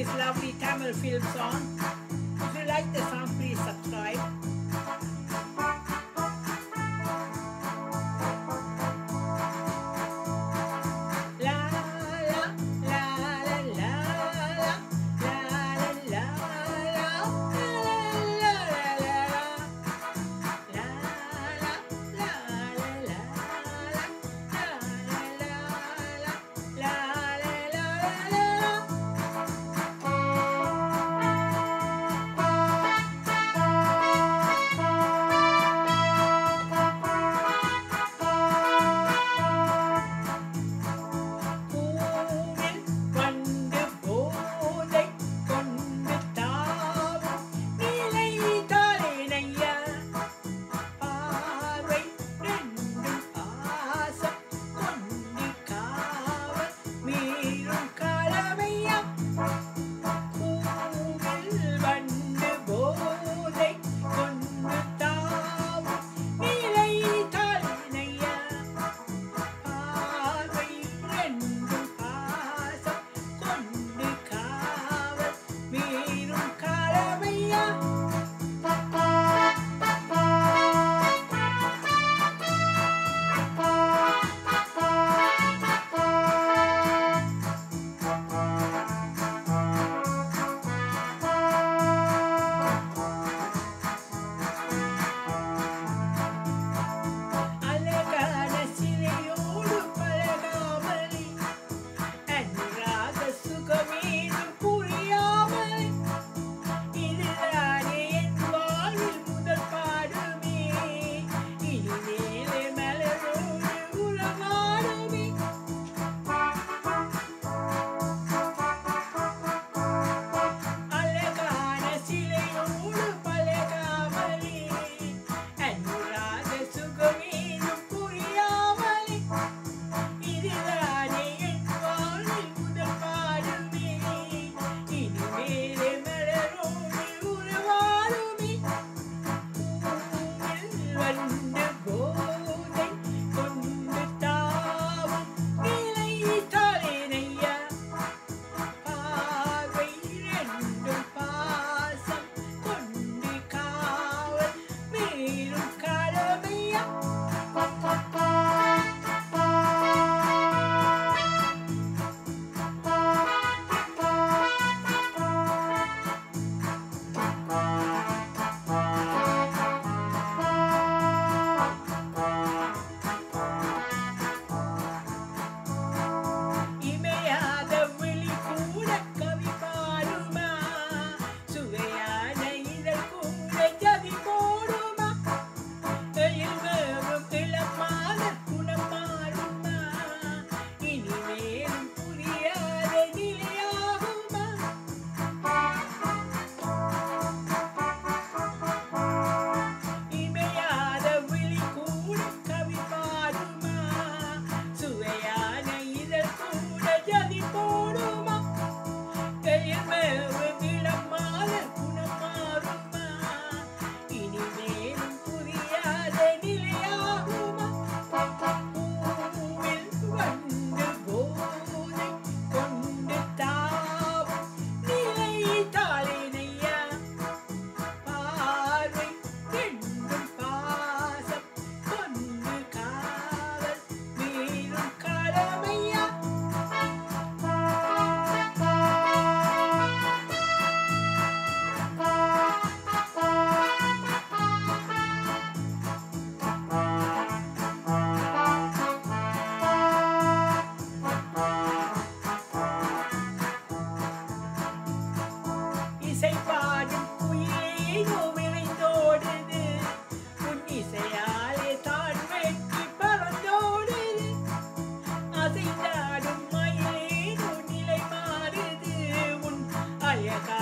this lovely Tamil film song. If you like the song, please subscribe. இசை பாடும் குயிலோ விரைந்தோடுது புன்னிசையாலே தான் வெற்றி பறந்தோடுது அசைந்தாடும் மயிலேனோ நிலை மாறுது. உன் அழகா